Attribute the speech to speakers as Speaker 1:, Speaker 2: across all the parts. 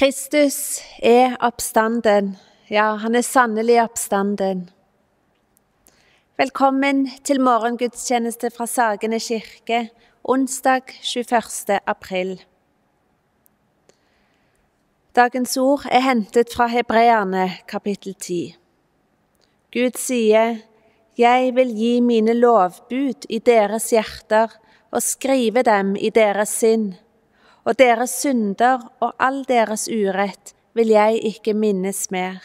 Speaker 1: Kristus er oppstanden. Ja, han er sannelig oppstanden. Velkommen til morgengudstjeneste fra Sagene kirke, onsdag 21. april. Dagens ord er hentet fra Hebreerne kapittel 10. Gud sier, Jeg vil gi mine lovbud i deres hjerter og skrive dem i deres sinn og deres synder og all deres urett vil jeg ikke minnes mer.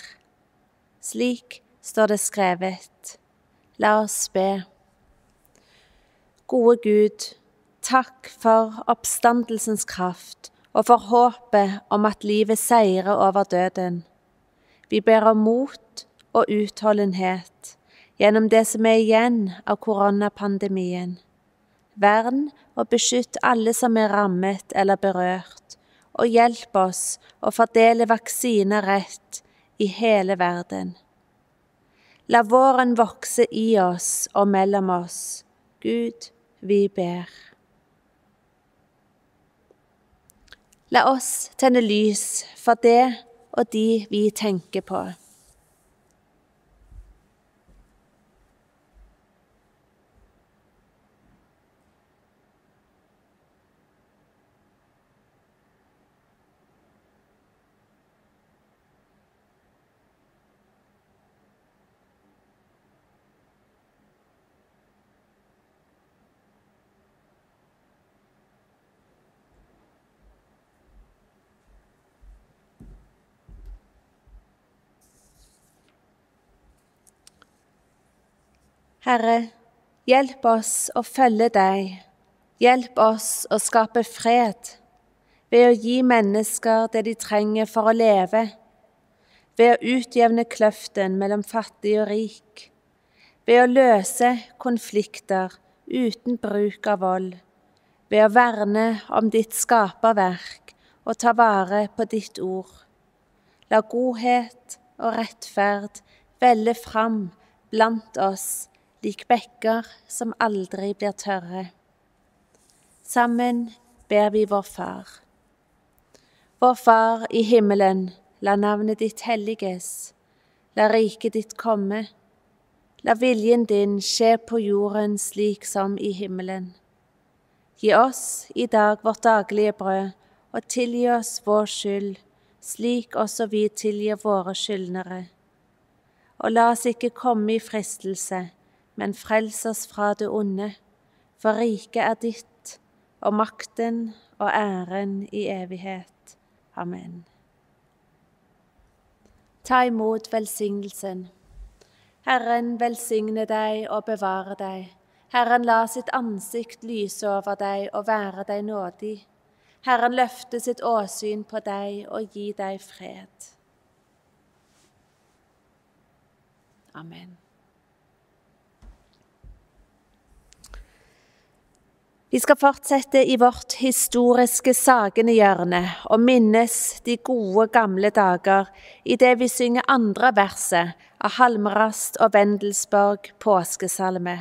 Speaker 1: Slik står det skrevet. La oss be. Gode Gud, takk for oppstandelsens kraft og for håpet om at livet seirer over døden. Vi ber om mot og utholdenhet gjennom det som er igjen av koronapandemien. Vern og beskytt alle som er rammet eller berørt, og hjelp oss å fordele vaksiner rett i hele verden. La våren vokse i oss og mellom oss. Gud, vi ber. La oss tenne lys for det og de vi tenker på. Herre, hjelp oss å følge deg. Hjelp oss å skape fred ved å gi mennesker det de trenger for å leve, ved å utjevne kløften mellom fattig og rik, ved å løse konflikter uten bruk av vold, ved å verne om ditt skaperverk og ta vare på ditt ord. La godhet og rettferd velle fram blant oss lik bekker som aldri blir tørre. Sammen ber vi vår Far. Vår Far i himmelen, la navnet ditt helliges. La riket ditt komme. La viljen din skje på jorden slik som i himmelen. Gi oss i dag vårt daglige brød, og tilgi oss vår skyld, slik også vi tilgir våre skyldnere. Og la oss ikke komme i fristelse, men frels oss fra det onde, for riket er ditt, og makten og æren i evighet. Amen. Ta imot velsignelsen. Herren velsigne deg og bevare deg. Herren la sitt ansikt lyse over deg og være deg nådig. Herren løfte sitt åsyn på deg og gi deg fred. Amen. Vi skal fortsette i vårt historiske sagende hjørne og minnes de gode, gamle dager idet vi synger andre verset av Halmrast og Wendelsborg påskesalme.